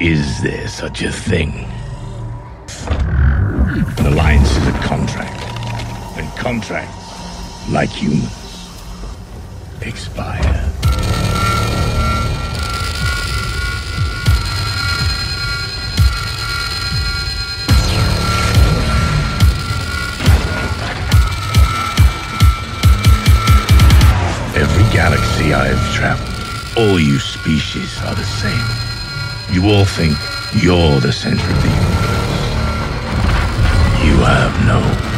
Is there such a thing? An alliance is a contract. And contracts, like humans, expire. Every galaxy I've traveled, all you species are the same. You all think you're the center of the universe. You have no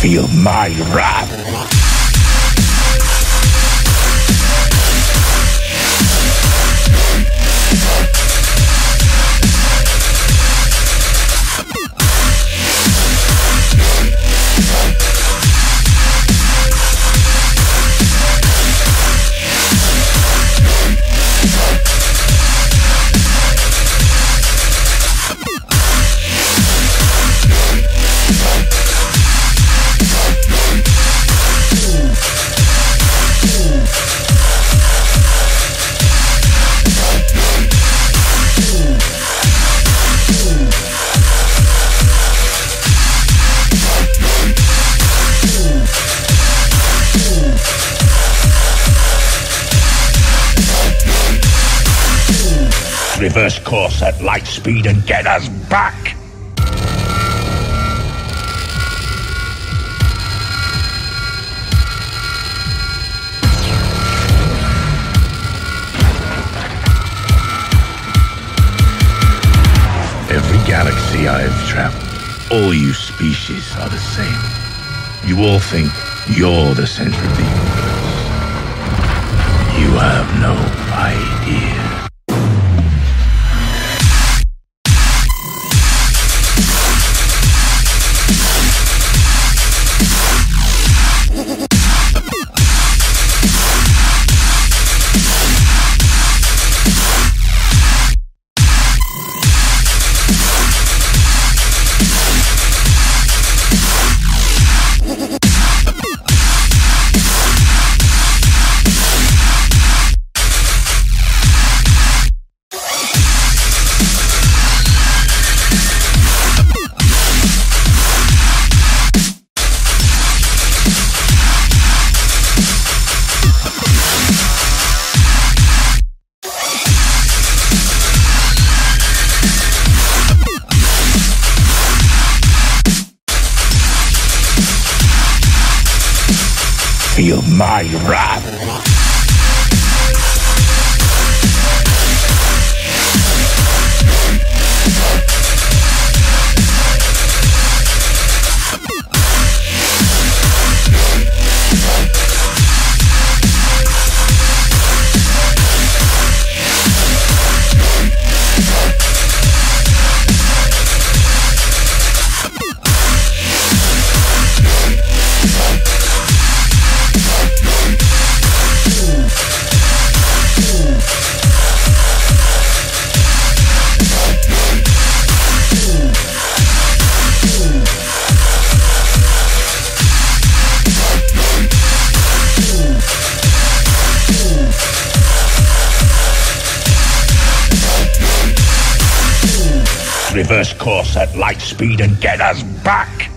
Feel my wrath. Reverse course at light speed and get us back. Every galaxy I've traveled, all you species are the same. You all think you're the center of the universe. You have no idea. Feel my wrath. Reverse course at light speed and get us back.